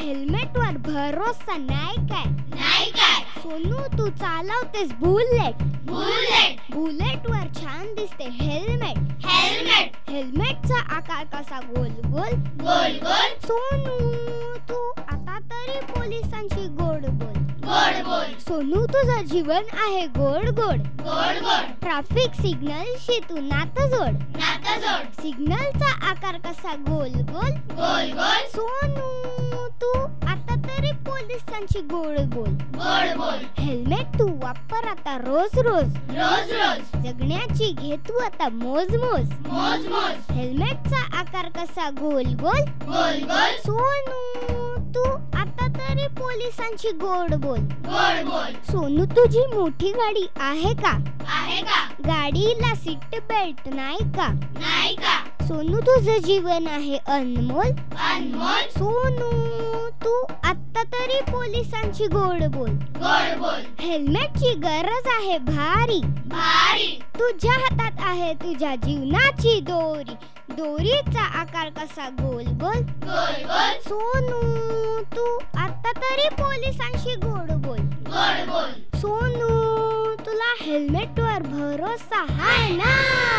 हेल्मेटवर भरोसा नाही काय? नाही काय. सोनू तू चालवतेस बुलेट. बुलेट. बुलेटवर छान दिसते हेल्मेट. हेल्मेट. हेल्मेटचा आकार कसा गोल गोल? गोल गोल. सोनू तू आता तरी पोलिसांशी गोड बोल. गोड बोल सोनू तुझं जीवन आहे गोड गोड. गोड गोड. ट्रॅफिक सिग्नलशी तू नातं जोड. नातं जोड. सिग्नलचा आकार कसा? गोल गोल. गोल गोल. सोनू तू आता तरी पोलिसांची गोड बोल गोड बोल हेल्मेट तू वापर आता रोज रोज. रोज रोज. जगण्याची घे तू आता मोज मोज. मोज मोज. हेल्मेटचा आकार कसा? गोल गोल. गोल गोल. सोनू तू तरी पोलिसांची गोड बोल. गोड बोल. सोनू तुझी मोठी गाडी आहे का? आहे का? गाडीला सीट बेल्ट नाही का? नाही का? सोनू तुझं जीवन आहे अनमोल. अनमोल? सोनू तू आता तरी पोलिसांची गोड बोल. गोड बोल. हेल्मेटची गरज आहे भारी. भारी. तुझ्या हातात आहे तुझ्या जीवनाची दोरी. दोरीचा आकार कसा गोल गोल. गोल गोल. सोनू तू तरी पोलिसांशी गोड बोल. गोड बोल. सोनू तुला हेल्मेटवर भरोसा हाय ना?